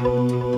Música